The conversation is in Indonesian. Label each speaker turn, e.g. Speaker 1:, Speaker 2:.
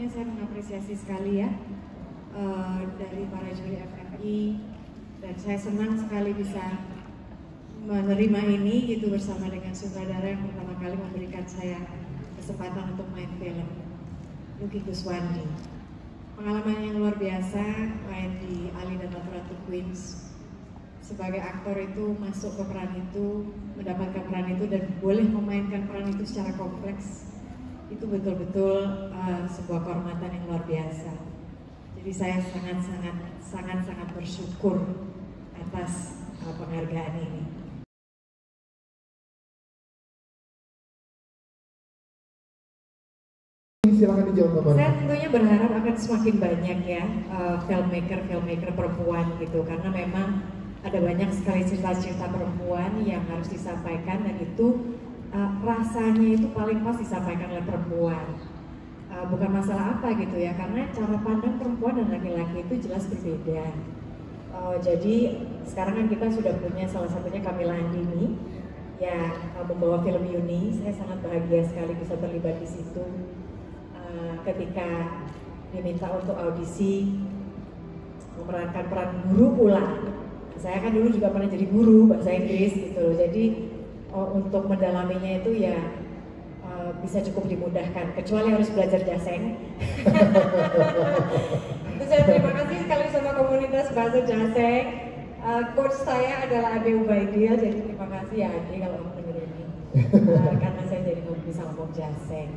Speaker 1: tentunya saya mengapresiasi sekali ya uh, dari para juri FFI dan saya senang sekali bisa menerima ini gitu bersama dengan sutradara yang pertama kali memberikan saya kesempatan untuk main film. Luki Kuswandi. Pengalaman yang luar biasa main di Ali dan Ratu Queens. Sebagai aktor itu masuk ke peran itu, mendapatkan peran itu dan boleh memainkan peran itu secara kompleks itu betul-betul uh, sebuah kehormatan yang luar biasa. Jadi saya sangat-sangat sangat-sangat bersyukur atas uh, penghargaan ini.
Speaker 2: Silakan dijawab Bapak.
Speaker 1: Saya tentunya berharap akan semakin banyak ya uh, filmmaker filmmaker perempuan gitu karena memang ada banyak sekali cerita-cerita perempuan yang harus disampaikan dan itu rasanya itu paling pas disampaikan oleh perempuan. Uh, bukan masalah apa gitu ya, karena cara pandang perempuan dan laki-laki itu jelas berbeda. Uh, jadi sekarang kan kita sudah punya salah satunya Kamila Andini yang uh, membawa film Yuni. Saya sangat bahagia sekali bisa terlibat di situ. Uh, ketika diminta untuk audisi memerankan peran guru pula. Saya kan dulu juga pernah jadi guru bahasa Inggris gitu loh. Jadi uh, untuk mendalaminya itu ya uh, bisa cukup dimudahkan kecuali harus belajar jaseng. Saya terima kasih sekali sama komunitas bahasa jaseng. Uh, coach saya adalah Ade Ubaidil, jadi terima kasih ya Ade kalau kamu dengerin ini. Uh, karena saya jadi bisa ngomong jaseng.